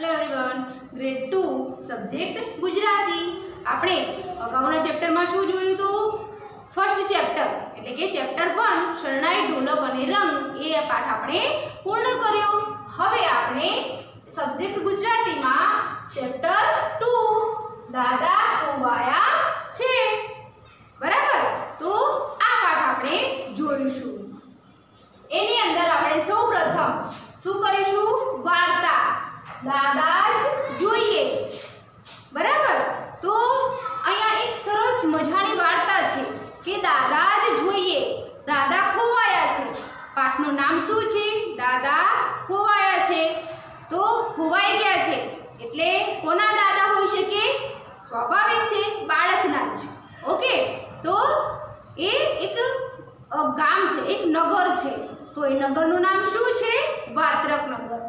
Hello everyone grade two subject Gujarati આપણે અગાઉના ચેપ્ટરમાં શું જોયું હતું? ફર્સ્ટ ચેપ્ટર એટલે કે ચેપ્ટર વન શરણાઈ, ઢોલક અને રંગ. એ પાઠ આપણે પૂર્ણ કર્યો. હવે આપણે સબ્જેક્ટ ગુજરાતીમાં ચેપ્ટર ટુ દાદા કોવાયા છે. બરાબર? તો આ પાઠ આપણે જોઈશું. એની અંદર આપણે સૌ પ્રથમ શું કરીશું? વાર્તા દાદા જ જોઈએ બરાબર તો અહીંયા એક સરસ મજાની વાર્તા છે કે દાદા જ જોઈએ દાદા ખોવાયા છે પાઠનું નામ શું છે? દાદા ખોવાયા છે. તો ખોવાઈ ગયા છે. એટલે કોના દાદા હોઈ શકે? સ્વાભાવિક છે, બાળકના જ. ઓકે? તો એ એક ગામ છે, એક નગર છે. તો એ નગરનું નામ શું છે? વાત્રક નગર.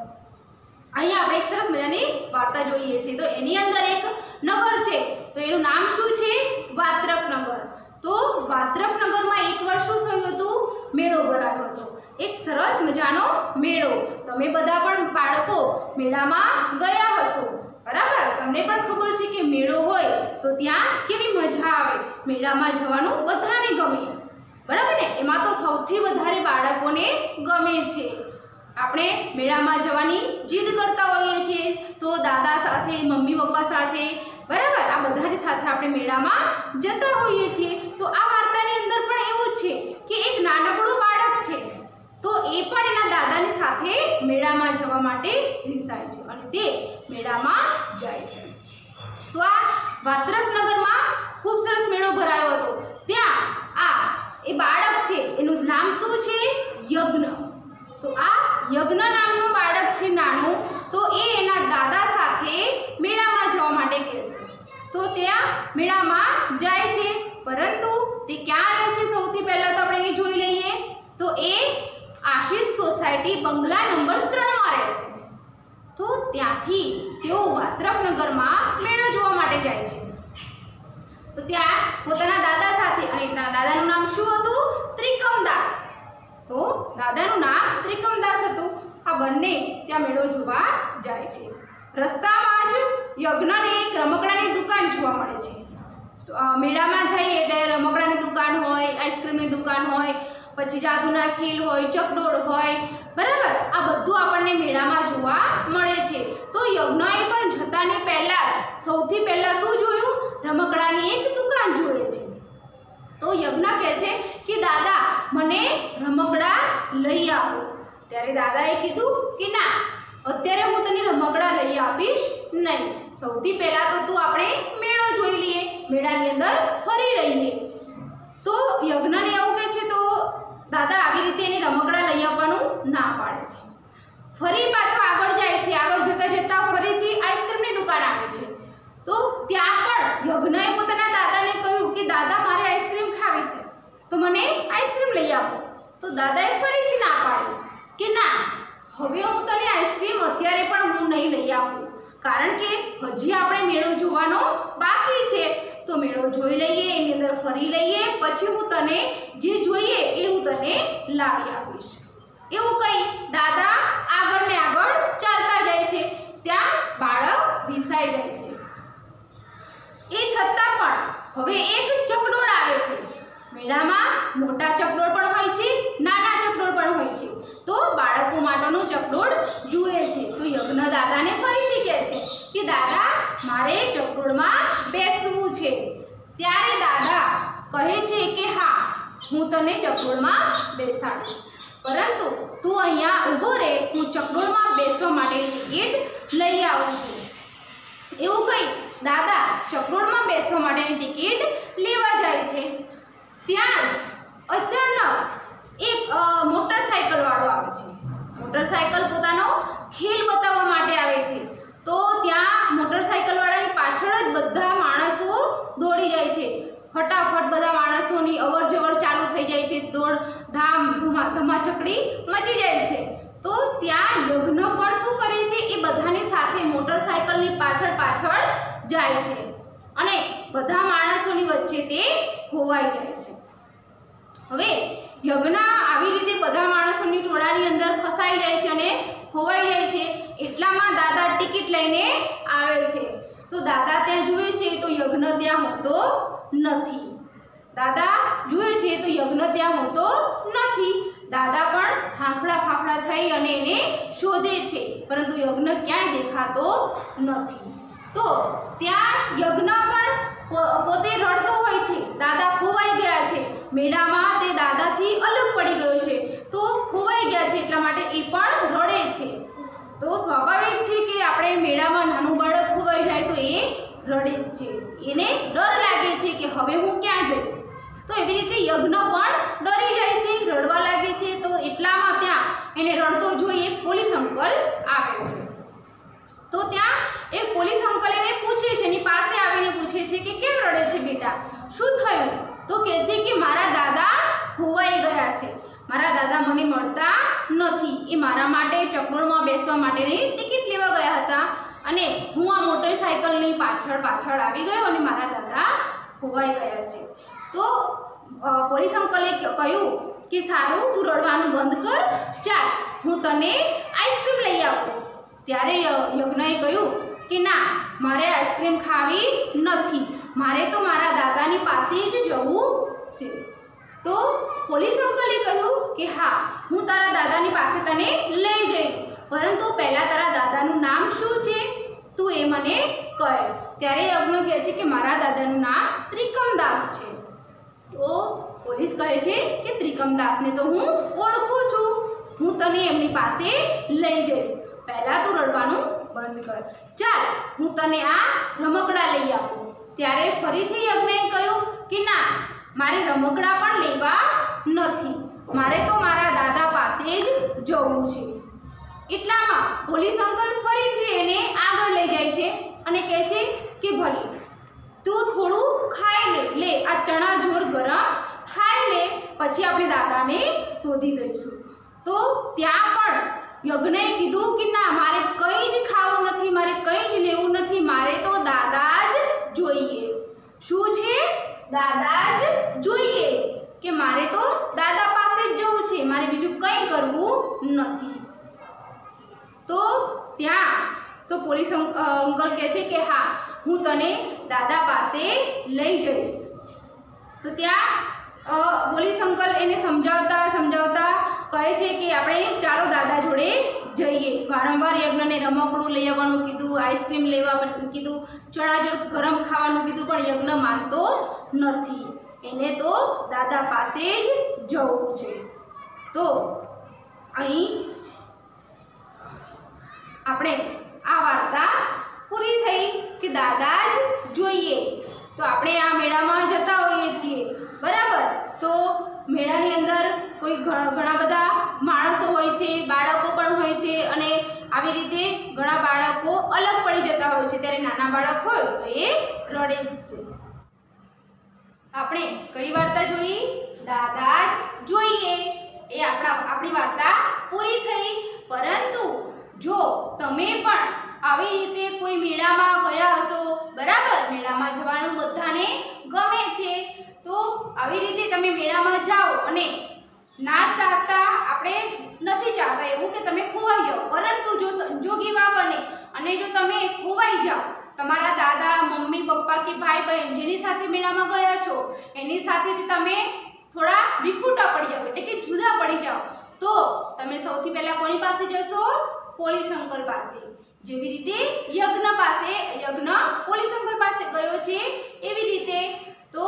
અહીંયા આપણે એક સરસ મજાની વાર્તા જોઈએ છીએ. તો એની અંદર એક નગર છે. તો એનું નામ શું છે? વાત્રક નગર. તો વાત્રક નગરમાં એકવાર શું થયું હતું? મેળો ભરાયો હતો. એક સરસ મજાનો મેળો. તમે બધા પણ બાળકો મેળામાં ગયા હશો. બરાબર? તમને પણ ખબર છે કે મેળો હોય તો ત્યાં કેવી મજા આવે? મેળામાં જવાનું બધાને ગમે. બરાબર ને? એમાં તો સૌથી વધારે બાળકોને ગમે છે. આપણે મેળામાં જવાની જીદ કરતા હોઈએ છીએ. તો દાદા સાથે, મમ્મી પપ્પા સાથે, બરાબર? આ બધાની સાથે આપણે મેળામાં જતા હોઈએ છીએ. તો આ વાર્તાની અંદર પણ એવું જ છે કે એક નાનકડું બાળક છે તો એ પણ એના દાદાની સાથે મેળામાં જવા માટે રિસાય છે અને તે મેળામાં જાય છે. તો આ વાત્રક નગરમાં ખૂબ સરસ મેળો ભરાયો હતો. ત્યાં આ એ બાળક છે, એનું નામ શું છે? યજ્ઞ. તો આ યજ્ઞ નામનું બાળક છે નાનું, તો એ એના દાદા સાથે મેળામાં જવા માટે કહે છે. તો ત્યાં મેળામાં જાય છે, પરંતુ તે ક્યાં રહે છે સૌથી પહેલાં તો આપણે એ જોઈ લઈએ તો એ આશીષ સોસાયટી બંગલા નંબર ત્રણમાં રહે છે. તો ત્યાંથી તેઓ વાત્રકનગરમાં મેળો જોવા માટે જાય છે. તો ત્યાં પોતાના દાદા સાથે અને દાદાનું નામ શું હતું? ત્રિકમદાસ. તો દાદાનું નામ ત્રિકમદાસ હતું. આ બંને ત્યાં મેળો જોવા જાય છે. રસ્તામાં જ યજ્ઞને એક રમકડાની દુકાન જોવા મળે છે. મેળામાં જઈએ એટલે રમકડાની દુકાન હોય, આઈસ્ક્રીમની દુકાન હોય પછી જાદુના ખીલ હોય, ચકડોળ હોય, બરાબર? આ બધું આપણને મેળામાં જોવા મળે છે. તો યજ્ઞએ પણ જતાની પહેલાં સૌથી પહેલાં શું જોયું? રમકડાની એક દુકાન જોઈએ છે. તો યજ્ઞ કહે છે કે, દાદા, મને રમકડા લઈ આવો. ત્યારે દાદાએ કીધું કે, ના, અત્યારે હું તને રમકડા લઈ આપીશ નહીં. સૌથી પહેલાં તો તું આપણે મેળો જોઈ લઈએ, મેળાની અંદર ફરી રહીએ. તો યજ્ઞને એવું કહે દાદા આવી રીતે એને રમકડા લઈ આવવાનું ના પાડે છે. ફરી પાછો આગળ જાય છે. આગળ જતાં જતાં ફરીથી આઈસ્ક્રીમની દુકાન આવે છે. તો ત્યાં પણ યજ્ઞએ પોતાના દાદાને કહ્યું કે, દાદા, મારે આઈસ્ક્રીમ ખાવી છે. તો મને આઈસ્ક્રીમ લઈ આપો. તો દાદાએ ફરીથી ના પાડી કે, ના, હવે હું તને આઈસ્ક્રીમ અત્યારે પણ હું નહીં લઈ આપું. કારણ કે હજી આપણે મેળો જોવાનો બાકી છે. તો મેળો જોઈ લઈએ, એની અંદર ફરી લઈએ, પછી હું તને જે જોઈએ એ લાવી આપીશ. એવું કહી દાદા આગળ આગળ ચાલતા જાય છે. ત્યાં બાળક વિસાઈ જાય છે. એ છતાં પણ હવે એક ચકડોળ આવે છે. મેળામાં મોટા ચકડોળ પણ હોય છે, નાના ચકડોળ પણ હોય છે. તો બાળકો માટેનું ચકડોળ જુએ છે. તો યજ્ઞ દાદાને ફરીથી કહે છે કે, દાદા, મારે ચકડોળમાં બેસવું છે. ત્યારે તને ચકડોળમાં બેસાડીશ પરંતુ તું અહીંયા ઊભો રહે, હું ચકડોળમાં બેસવા માટેની ટિકિટ લઈ આવું છું. એવું કહી દાદા ચકડોળમાં બેસવા માટેની ટિકિટ લેવા જાય છે. ત્યાં જ અચાનક એક મોટરસાયકલવાળો આવે છે. મોટરસાયકલ પોતાનો ખેલ બતાવવા માટે આવે છે. તો ત્યાં મોટરસાયકલવાળાની પાછળ જ બધા માણસો દોડી જાય છે. ફટાફટ બધા માણસોની અવર જવર ચાલુ થઈ જાય છે. દોડ, ધામ, ધુમા, ધમાચકડી મચી જાય છે. તો ત્યાં યજ્ઞ પણ શું કરે છે? એ બધાની સાથે મોટરસાયકલની પાછળ પાછળ જાય છે. અને બધા માણસોની વચ્ચે તે ખોવાઈ જાય છે. હવે યજ્ઞ આવી રીતે બધા માણસોની ટોળાની અંદર ફસાઈ જાય છે અને ખોવાઈ જાય છે. એટલામાં દાદા ટિકિટ લઈને આવે છે. તો દાદા ત્યાં જુએ છે, તો યજ્ઞ ત્યાં હોતો નથી. દાદા, જુએ છે તો યજ્ઞ ત્યાં હોતો નથી. દાદા પણ હાંફળા ફાફડા થઈ અને એને શોધે છે, પરંતુ યજ્ઞ ક્યાંય દેખાતો નથી. તો ત્યાં યજ્ઞ પણ પો- પોતે રડતો હોય છે દાદા ખોવાઈ ગયા છે મેળામાં તે દાદાથી અલગ પડી ગયો છે તો ખોવાઈ ગયા છે એટલા માટે એ પણ રડે છે તો સ્વાભાવિક છે કે આપણે મેળામાં નાનું બાળક ખોવાઈ જાય તો એ રડે જ છે એને ડર લાગે છે કે હવે હું ક્યાં જઈશ તો એવી રીતે યજ્ઞ પણ ડરી જાય છે, રડવા લાગે છે, તો એટલામાં ત્યાં એને રડતો જોઈ એક પોલીસ અંકલ આવે છે. તો ત્યાં એક પોલીસ અંકલ એને પૂછે છે, એની પાસે આવીને પૂછે છે કે કેમ રડે છે બેટા? શું થયું? તો કહે છે કે મારા દાદા ખોવાઈ ગયા છે. મારા દાદા મને મળતા નથી. એ મારા માટે ચકડોળમાં બેસવા માટેની ટિકિટ લેવા ગયા હતા. અને હું આ મોટરસાયકલની પાછળ પાછળ આવી ગયો અને મારા દાદા ખોવાઈ ગયા છે. તો પોલીસ અંકલે કહ્યું કે સારું, તું રડવાનું બંધ કર, ચાલ, હું તને આઈસ્ક્રીમ લઈ આપું. ત્યારે યજ્ઞએ કહ્યું કે ના, મારે આઈસ્ક્રીમ ખાવી નથી. મારે તો મારા દાદાની પાસે જ જવું છે. તો પોલીસ અંકલે કહ્યું કે હા, હું તારા દાદાની પાસે તને લઈ જઈશ. પરંતુ પહેલાં તારા દાદાનું નામ શું છે? તું એ મને કહે. ત્યારે યજ્ઞ કહે છે કે મારા દાદાનું નામ ત્રિકમદાસ છે. તો પોલીસ કહે છે કે ત્રિકમદાસને તો હું ઓળખું છું. હું તને એમની પાસે લઈ જઈશ. પહેલાં તું રડવાનું બંધ કર. ચાલ, હું તને આ રમકડા લઈ આપું. ત્યારે ફરીથી યજ્ઞએ કહ્યું કે ના, મારે રમકડા પણ લેવા નથી. મારે તો મારા દાદા પાસે જ જવું છે. એટલામાં પોલીસ અંકલ ફરીથી એને આગળ લઈ જાય છે અને કહે છે કે ભલે તું થોડું ખાઈ લે. લે, આ ચણા જોર ગરમ. ખાઈ લે, પછી આપણે દાદાને શોધી દઈશું. તો ત્યાં પણ યજ્ઞએ કીધું કે ના, મારે કંઈ જ ખાવું નથી, મારે કંઈ જ લેવું નથી, મારે તો દાદા જ જોઈએ. શું છે? દાદા જ જોઈએ કે મારે તો દાદા પાસે જ જવું છે, મારે બીજું કંઈ કરવું નથી. તો ત્યાં તો પોલીસ અંકલ કહે છે કે હા હું તને દાદા પાસે લઈ જઈશ. તો ત્યાં પોલીસ અંકલ એને સમજાવતા સમજાવતા કહે છે કે આપણે ચાલો દાદા જોડે જઈએ. વારંવાર યજ્ઞને રમકડું લઈ આવવાનું કીધું, આઈસ્ક્રીમ લેવા કીધું ચણાચોર ગરમ ખાવાનું કીધું, પણ યજ્ઞ માનતો નથી. એને તો દાદા પાસે જ જવું છે. તો અહીં આપણે કે દાદા જ જોઈએ. તો આપણે આ મેળામાં જતા હોઈએ છીએ. બરાબર? તો મેળાની અંદર કોઈ ઘણા બધા માણસો હોય છે, બાળકો પણ હોય છે અને આવી રીતે ઘણા બાળકો અલગ પડી જતા હોય છે. ત્યારે નાના બાળક હોય તો એ રડે જ છે. આપણે કઈ વાર્તા જોઈ? દાદા જ જોઈએ. એ આપણા, આપણી વાર્તા પૂરી થઈ. પરંતુ જો તમે પણ આવી રીતે કોઈ મેળામાં ગયા હશો? બરાબર, મેળામાં જવાનું બધાને ગમે છે. તો આવી રીતે તમે મેળામાં જાઓ અને ના ચાહતા આપણે નથી ચાહતા એવું કે તમે ખોવાઈ જાઓ. પરંતુ જો સંજોગ બને અને જો તમે ખોવાઈ જાઓ, તમારા દાદા, મમ્મી, પપ્પા કે ભાઈ બહેન જેની સાથે મેળામાં ગયા છો, એની સાથેથી તમે થોડા વિખૂટા પડી જાઓ, એટલે કે જુદા પડી જાઓ. તો તમે સૌથી પહેલાં કોની પાસે જશો? પોલીસ અંકલ પાસે. જેવી રીતે યજ્ઞ પાસે, યજ્ઞ પોલીસ અંકલ પાસે ગયો છે, એવી રીતે તો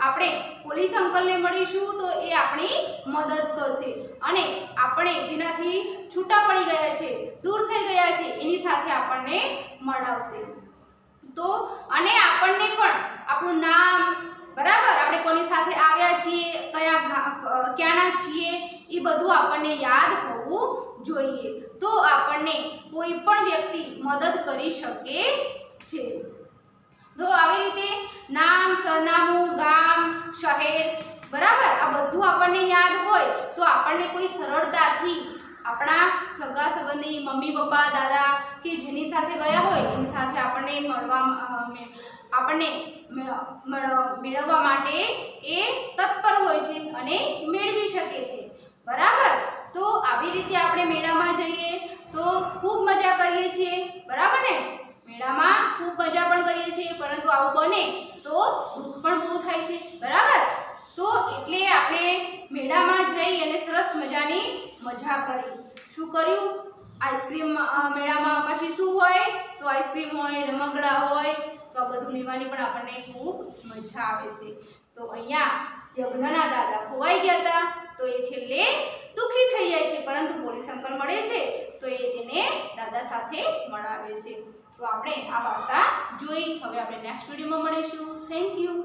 આપણે પોલીસ અંકલને મળીશું તો એ આપણી મદદ કરશે. અને આપણે જેનાથી છૂટા પડી ગયા છે, દૂર થઈ ગયા છે, એની સાથે આપણને મળાવશે. તો અને આપણને પણ આપણું નામ, બરાબર? આપણે કોની સાથે આવ્યા છીએ, કયા ક્યાંના છીએ, એ બધું આપણને યાદ હોવું જોઈએ. તો આપણને કોઈ પણ વ્યક્તિ મદદ કરી શકે છે. તો આવી રીતે નામ, સરનામું, ગામ, શહેર, બરાબર? આ બધું આપણને યાદ હોય તો આપણને કોઈ સરળતાથી આપણા સગા સંબંધી, મમ્મી, પપ્પા, દાદા કે જેની સાથે ગયા હોય, એની સાથે આપણને મળવા આપણને મેળવવા માટે એ તત્પર હોય છે અને મેળવી શકે છે. બરાબર? તો આવી રીતે આપણે મેળામાં જઈએ તો ખૂબ મજા કરીએ છીએ. બરાબર ને? મેળામાં ખૂબ મજા પણ કરીએ છીએ, પરંતુ આવું બને મજા કરી. શું કર્યું? આઈસ્ક્રીમ મેળામાં પછી શું હોય? તો આઈસ્ક્રીમ હોય, રમકડા હોય, તો આ બધું લેવાની પણ આપણને ખૂબ મજા આવે છે. તો અહીંયા યજ્ઞના દાદા ખોવાઈ ગયા હતા. તો એ છેલ્લે દુઃખી થઈ જાય છે, પરંતુ પોલીશંકર મળે છે, તો એ તેને દાદા સાથે મળાવે છે. તો આપણે આ વાર્તા જોઈ. હવે આપણે નેક્સ્ટ વિડીયોમાં મળીશું. Thank you